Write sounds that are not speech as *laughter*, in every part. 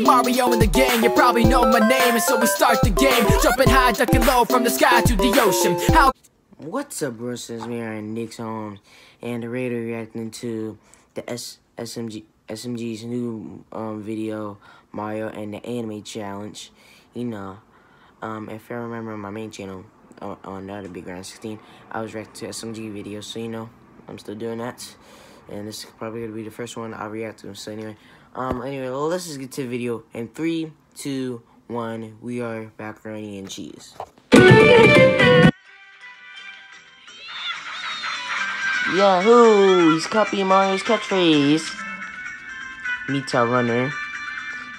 Mario in the gang, you probably know my name, and so we start the game. Jumping high, ducking low, from the sky to the ocean. How What's up, bro? It's me, and Nick's home, and the Raider reacting to the S SMG SMG's new um video, Mario and the Anime Challenge. You know, um, if I remember my main channel on, on the other Big Rion 16, I was reacting to SMG videos, so you know, I'm still doing that. And this is probably gonna be the first one I react to. So anyway, um, anyway, well, let's just get to the video. In three, two, one, we are macaroni and cheese. Yahoo! He's copying Mario's catchphrase. Meta Runner.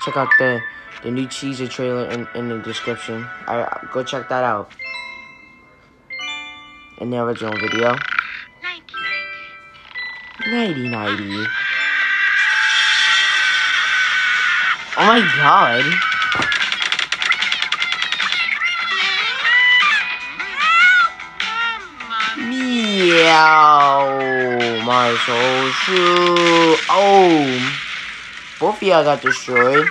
Check out the the new Cheezer trailer in, in the description. I go check that out. In the original video. 90 90. Oh my god. Meow. My soul shoe. Oh. Both y'all got destroyed.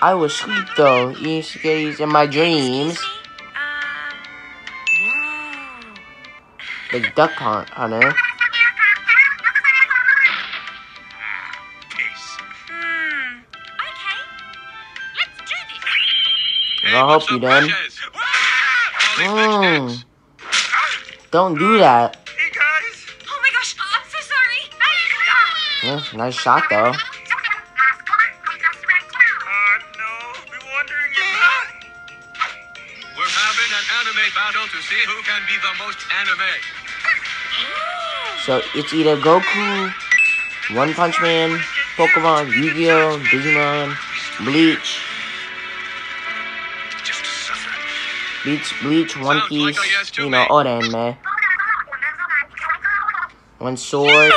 I was sweet though, eating spaghettis in my dreams. The duck hunt hunter. I hope you done. Mm. Don't do that. Oh my gosh, I'm so sorry. Yeah, nice shot though. Uh, no, we wondering if... We're having an anime battle to see who can be the most anime. So it's either Goku, One Punch Man, Pokemon, Yu-Gi-Oh, Digimon, Bleach, Bleach, Bleach, One Sounds like Piece, a yes to you know, me. all the anime. One Sword.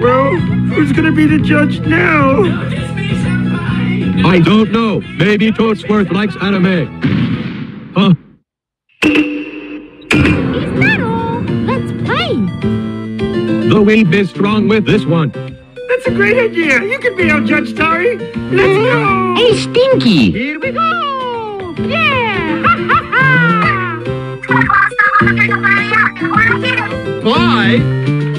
Well, who's gonna be the judge now? I don't know. Maybe Toadsworth likes anime. Huh? Is that all? Let's play. The wind is strong with this one. That's a great idea. You can be our judge, Tari. Let's go. Hey, Stinky. Here we go. Yeah. *laughs* Ha,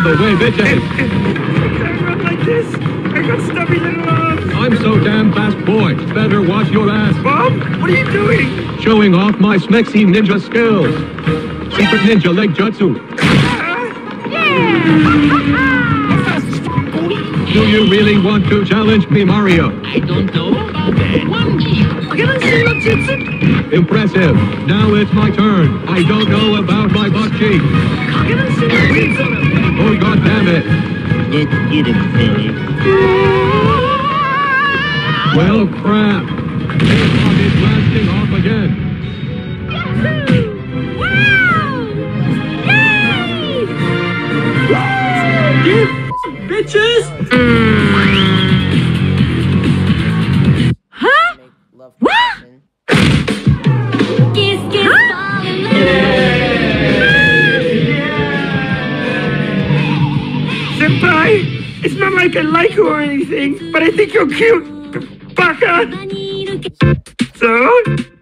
Get the way, bitches. I run like this. I got stubby little arms. I'm so damn fast, boy. Better watch your ass. Bob, what are you doing? Showing off my smexy ninja skills. Secret ninja leg jutsu. *laughs* Do you really want to challenge me, Mario? I don't know about that one. Can I see your jitsu? Impressive. Now it's my turn. I don't know about my butt cheek. Can I see your jitsu? God damn it. Let's get it, Billy. Well, crap. This one is blasting off again. Huh? It's not like I like you or anything, but I think you're cute. Baka. So,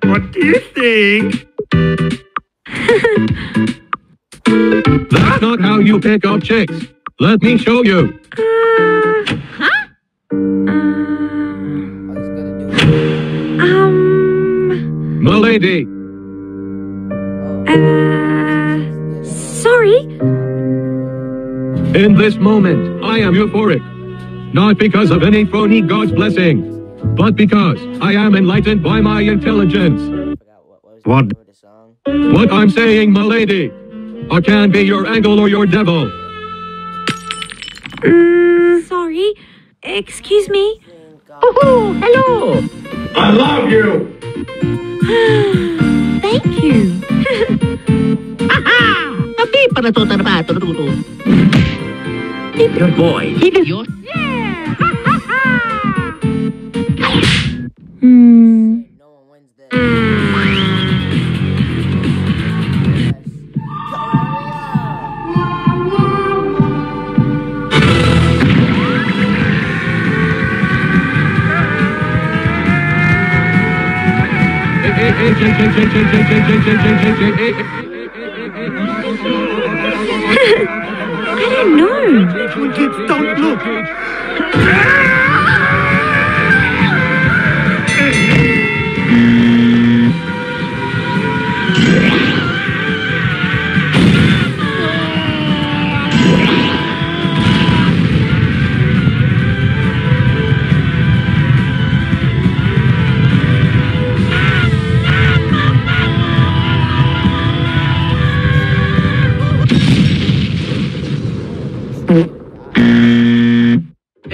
what do you think? *laughs* That's not how you pick up chicks. Let me show you. Huh? All he's gonna Um. Milady. This moment, I am euphoric. Not because of any phony God's blessing, but because I am enlightened by my intelligence. What What? name of the song. What I'm saying, my lady, I can be your angel or your devil. Mm, sorry. Excuse me. Uh, Oh, hello. I love you. *sighs* Thank you. *laughs* Good boy. Hmm. No one wins this. Don't know. Don't look.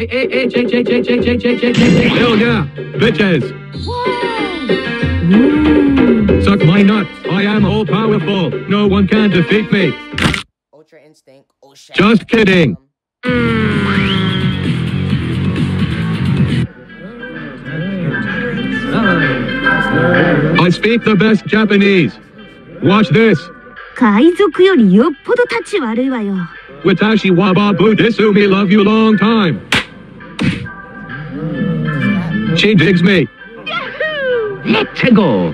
Hell yeah, bitches. Suck my nuts. I am all powerful. No one can defeat me. Ultra Instinct. Oh, shit. Just kidding. I speak the best Japanese. Watch this. 海賊よりよっぽど立ち悪いわよ。 Watashi waba budesu me love you long time. She digs me. Let's go.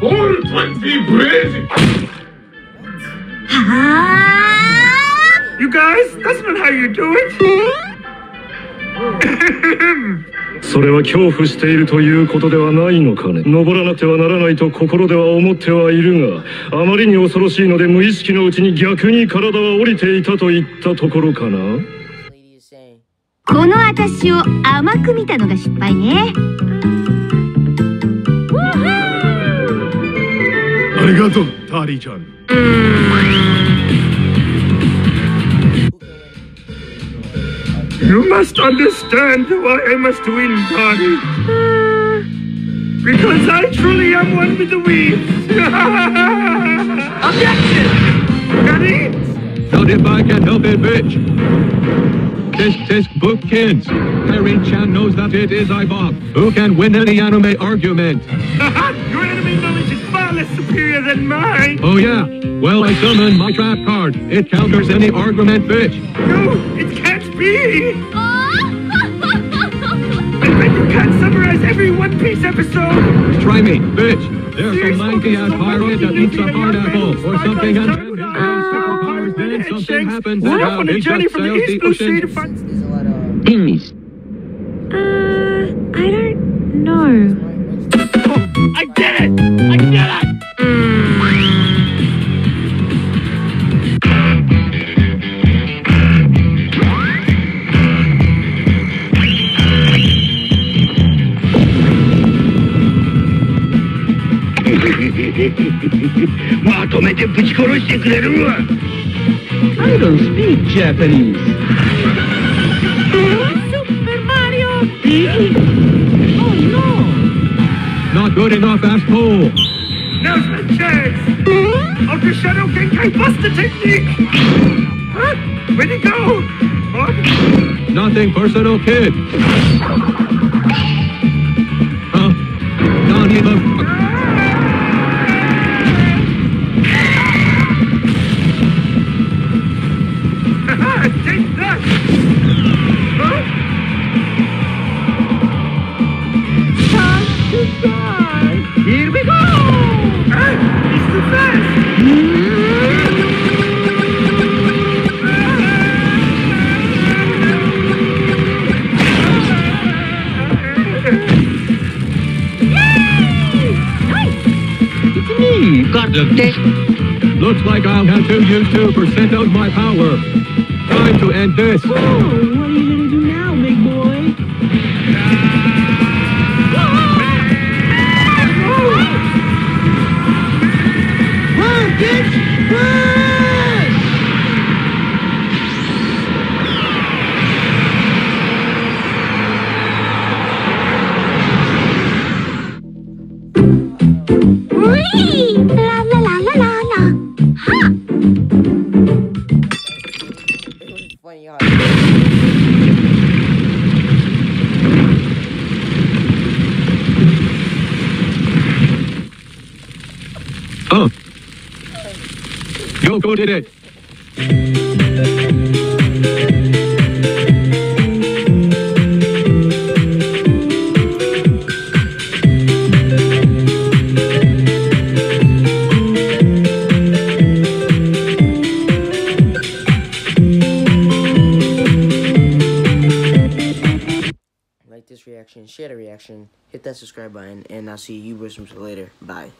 Full 20 breezy. は You guys, that's not how you do it. *laughs* それは恐怖しているということではないのかね登らなくてはならないと心では思ってはいるがあまりに恐ろしいので無意識のうちに逆に体は降りていたといったところかなこの私を甘く見たのが失敗ね。ありがとうターリーちゃん You must understand why I must win, Donnie. Because I truly am one with the weeds. Objection! Ready? Not if I can help it, bitch. Tisk tisk book kids. Harry Chan knows that it is I Who can win any anime argument? *laughs* Your enemy knowledge is far less superior than mine. Oh yeah. Well, I summon my trap card. It counters any argument, bitch. No, it can't be. *laughs* I bet you can't summarize every One Piece episode. Try me, bitch. There's Serious some lanky ass on pirate what that eats a need to hard apple or face something and started. then his Ah, superpowers, then Head something Shanks. happens We're and off how on a big journey that from the sails East the Blue Sea to ocean. find. There's a lot of. Tennis. Uh, I don't know. I did it! I did it! *laughs* I don't speak Japanese. Super Mario! Oh no! Not good enough, asshole. Now's my chance! Ultra Shadow Genkai Buster Technique! Huh? Where'd he go? What? Nothing personal, kid. Huh? Donnie the Looks like I'll have to use 2% of my power. Time to end this. what Oh. Yoko did it. Like this reaction, share the reaction, hit that subscribe button, and I'll see you Bristums later. Bye.